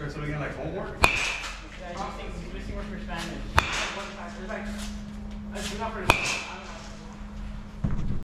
Okay, so again, like homework? Yeah, missing, missing work for Spanish. There's like, I do not for